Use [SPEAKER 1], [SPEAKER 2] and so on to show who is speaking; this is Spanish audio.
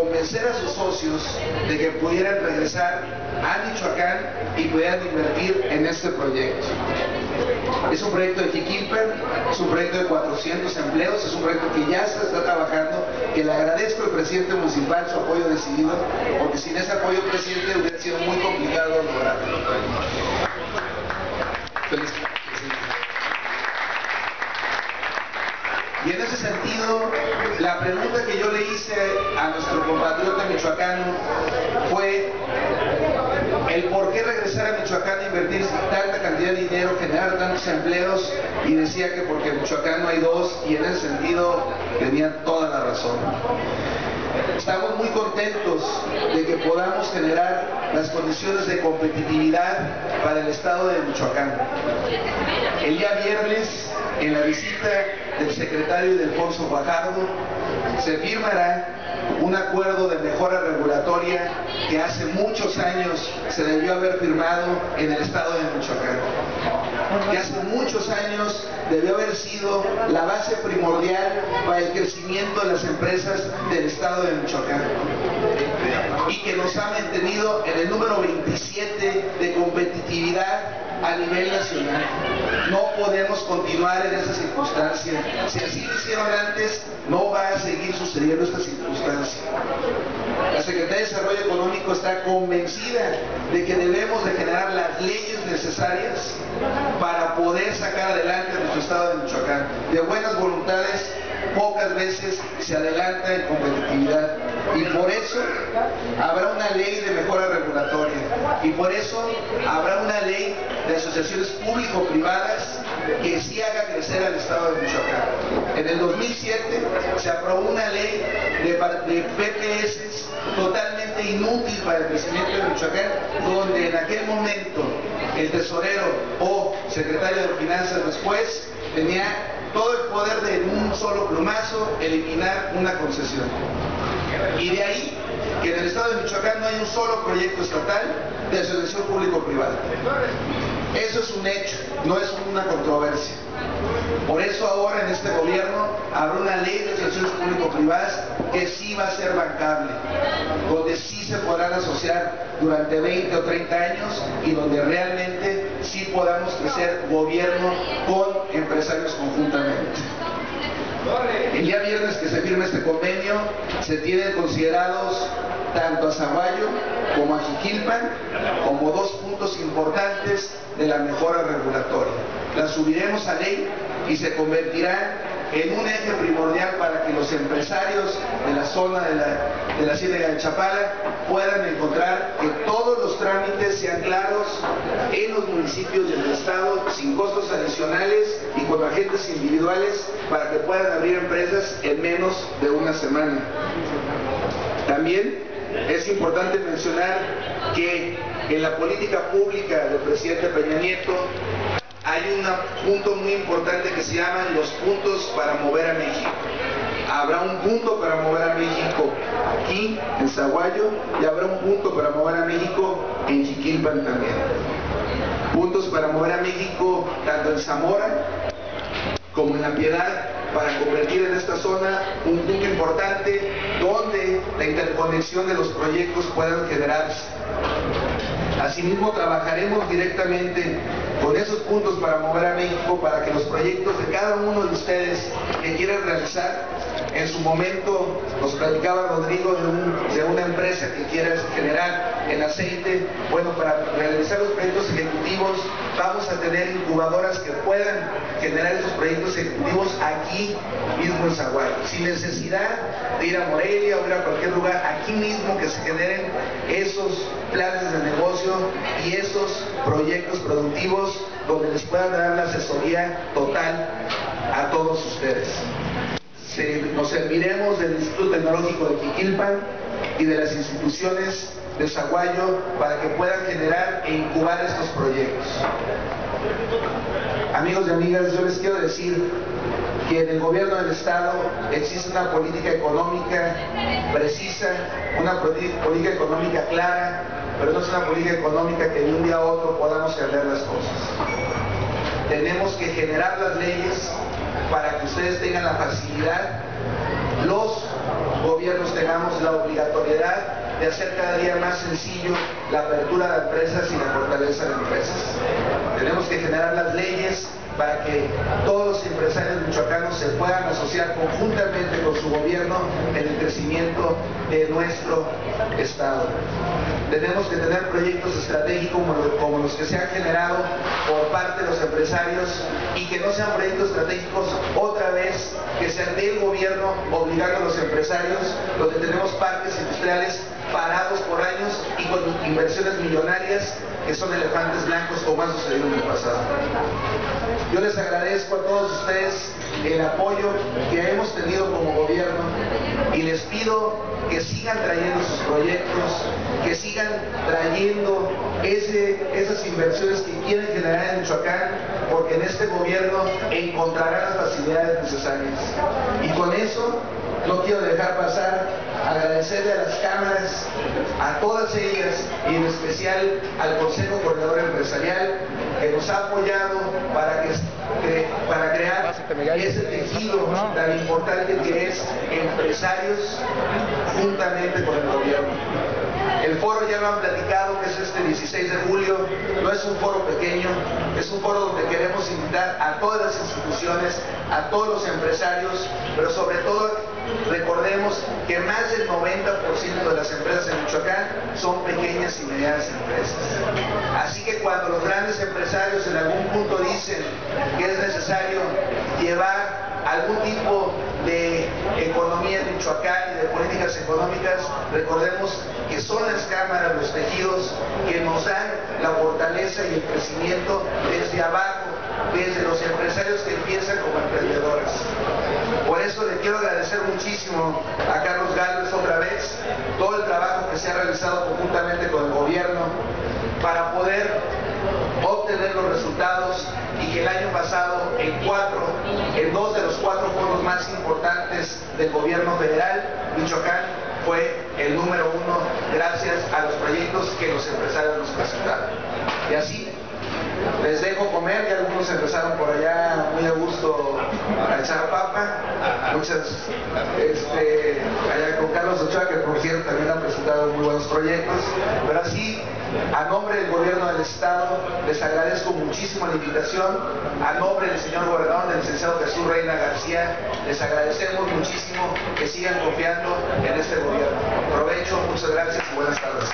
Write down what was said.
[SPEAKER 1] convencer a sus socios de que pudieran regresar a Michoacán y pudieran invertir en este proyecto. Es un proyecto de Jiquilpan, es un proyecto de 400 empleos, es un proyecto que ya se está trabajando, que le agradezco al presidente municipal su apoyo decidido, porque sin ese apoyo presidente hubiera sido muy complicado lograrlo. Y en ese sentido, la pregunta que yo le hice a nuestro compatriota michoacano fue el por qué regresar a Michoacán a invertir tanta cantidad de dinero, generar tantos empleos, y decía que porque en Michoacán no hay dos, y en ese sentido tenía toda la razón. Estamos muy contentos de que podamos generar las condiciones de competitividad para el estado de Michoacán. El día viernes, en la visita del secretario Delfonso Guajardo, se firmará un acuerdo de mejora regulatoria que hace muchos años se debió haber firmado en el estado de Michoacán. Que hace muchos años debió haber sido la base primordial para el crecimiento de las empresas del estado de Michoacán. Y que nos ha mantenido en el número 27 de competitividad a nivel nacional. No podemos continuar en esa circunstancia. Si así lo hicieron antes, no La Secretaría de Desarrollo Económico está convencida de que debemos de generar las leyes necesarias para poder sacar adelante nuestro estado de Michoacán. De buenas voluntades, pocas veces se adelanta en competitividad. Y por eso habrá una ley de mejora regulatoria. Y por eso habrá una ley de asociaciones público-privadas que sí haga crecer al Estado de Michoacán. En el 2007 se aprobó una ley de, de PPS totalmente inútil para el crecimiento de Michoacán, donde en aquel momento el tesorero o secretario de Finanzas después tenía todo el poder de en un solo plumazo eliminar una concesión. Y de ahí que en el estado de Michoacán no hay un solo proyecto estatal de asociación público-privada. Eso es un hecho, no es una controversia. Por eso ahora en este gobierno habrá una ley de asociaciones público-privadas que sí va a ser bancable, donde sí se podrán asociar durante 20 o 30 años y donde realmente sí podamos crecer gobierno con empresarios conjuntamente. El día viernes que se firma este convenio, se tienen considerados tanto a Zaguayo como a Jiquilpan como dos puntos importantes de la mejora regulatoria. La subiremos a ley y se convertirá en un eje primordial para que los empresarios de la zona de la, de la de Chapala puedan encontrar que todos los trámites sean claros en los municipios del estado sin costos adicionales y con agentes individuales para que puedan abrir empresas en menos de una semana. También es importante mencionar que en la política pública del presidente Peña Nieto hay un punto muy importante que se llaman los puntos para mover a México. Habrá un punto para mover a México aquí, en Zaguayo, y habrá un punto para mover a México en Chiquilpan también. Puntos para mover a México tanto en Zamora como en La Piedad para convertir en esta zona un punto importante donde la interconexión de los proyectos puedan generarse. Asimismo, trabajaremos directamente con esos puntos para mover a México para que los proyectos de cada uno de ustedes que quieran realizar, en su momento nos platicaba Rodrigo de, de una empresa que quiera generar el aceite, bueno, para realizar los proyectos ejecutivos vamos a tener incubadoras que puedan generar esos proyectos ejecutivos aquí mismo en Zaguay, sin necesidad de ir a Morelia o ir a cualquier lugar, aquí mismo que se generen esos planes de negocio y esos proyectos productivos donde les puedan dar la asesoría total a todos ustedes. nos serviremos del Instituto Tecnológico de Quiquilpan y de las instituciones de Zaguayo para que puedan generar e incubar estos proyectos. Amigos y amigas, yo les quiero decir que en el gobierno del Estado existe una política económica precisa, una política económica clara, pero no es una política económica que de un día a otro podamos cambiar las cosas. Tenemos que generar las leyes para que ustedes tengan la facilidad, los gobiernos tengamos la obligatoriedad de hacer cada día más sencillo la apertura de empresas y la fortaleza de empresas. Tenemos que generar las leyes para que todos los empresarios michoacanos se puedan asociar conjuntamente con su gobierno en el crecimiento de nuestro Estado. Tenemos que tener proyectos estratégicos como, los que se han generado por parte de los empresarios y que no sean proyectos estratégicos otra vez que sean del gobierno obligando a los empresarios, donde tenemos parques industriales parados por años y con inversiones millonarias que son elefantes blancos como ha sucedido en el pasado. Yo les agradezco a todos ustedes el apoyo que hemos tenido como gobierno y les pido que sigan trayendo sus proyectos, que sigan trayendo esas inversiones que quieren generar en Michoacán, porque en este gobierno encontrarán las facilidades necesarias. Y con eso no quiero dejar pasar agradecerle a las cámaras, a todas ellas y en especial al Consejo Coordinador Empresarial que nos ha apoyado para, que, para crear ese tejido tan importante que es empresarios juntamente con el gobierno. El foro ya lo han platicado, que es este 16 de julio, no es un foro pequeño, es un foro donde queremos invitar a todas las instituciones, a todos los empresarios, pero sobre todo recordemos que más del 90% de las empresas en Michoacán son pequeñas y medianas empresas. Así que cuando los grandes empresarios en algún punto dicen que es necesario llevar algún tipo de economía en Michoacán y de políticas económicas, recordemos que son las cámaras, los tejidos que nos dan la fortaleza y el crecimiento desde abajo, desde los empresarios que empiezan como emprendedores. Por eso le quiero agradecer muchísimo a Carlos Gálvez otra vez todo el trabajo que se ha realizado conjuntamente con el gobierno para poder obtener los resultados y que el año pasado en cuatro, en dos de los cuatro fondos más importantes del gobierno federal, Michoacán fue el número uno gracias a los proyectos que los empresarios nos presentaron. Y así les dejo comer, y empezaron por allá muy a gusto a echar papa. Muchas, este, allá con Carlos Ochoa, que por cierto también han presentado muy buenos proyectos. Pero así, a nombre del gobierno del Estado, les agradezco muchísimo la invitación. A nombre del señor gobernador, del licenciado Jesús Reina García, les agradecemos muchísimo que sigan confiando en este gobierno. Provecho, muchas gracias y buenas tardes.